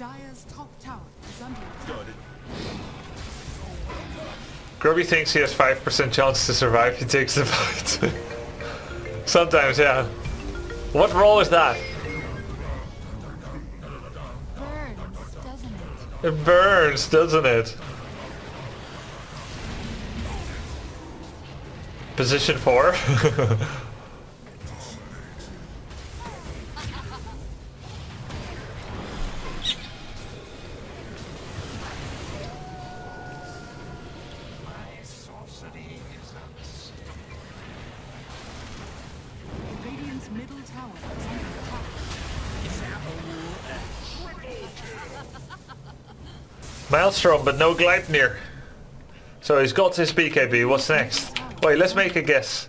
Dire's top tower is under. Grubby thinks he has 5% chance to survive, he takes the fight. Sometimes, yeah. What role is that? It burns, doesn't it? Position 4? Radiant's middle tower is under attack. Maelstrom, but no Gleipnir. So he's got his BKB, what's next? Wait, let's make a guess.